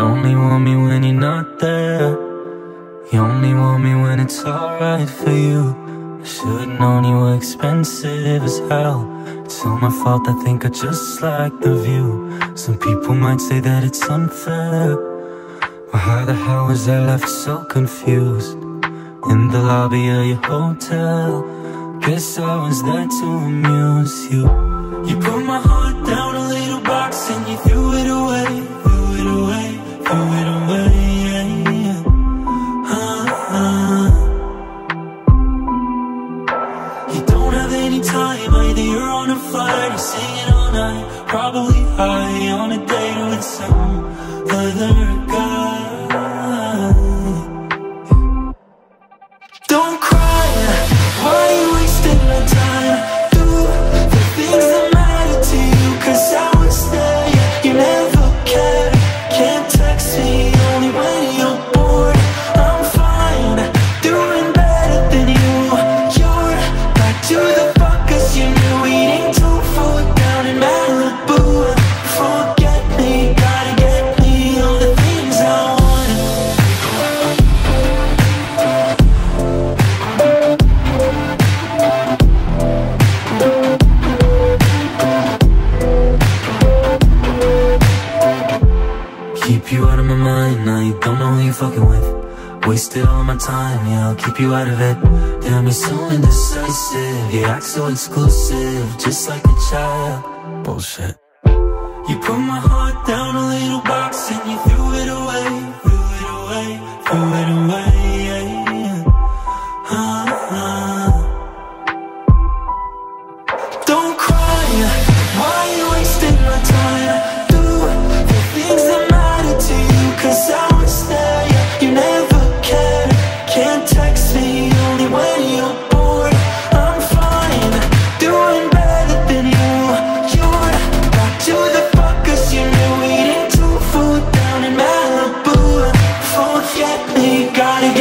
want me when you're not there. You only want me when it's alright for you. I should've known you were expensive as hell. It's all my fault, I think I just like the view. Some people might say that it's unfair. But how the hell was I left so confused? In the lobby of your hotel. Guess I was there to amuse you. You put my heart down time, either you're on a flight singing all night, probably high On a date with some other guy now you don't know who you're fucking with Wasted all my time, yeah, I'll keep you out of it Damn, you're so indecisive, you act so exclusive Just like a child, bullshit You put my heart down a little box and you threw it away Threw it away, threw it away, yeah, yeah. Uh-uh. Don't cry, Forget me, gotta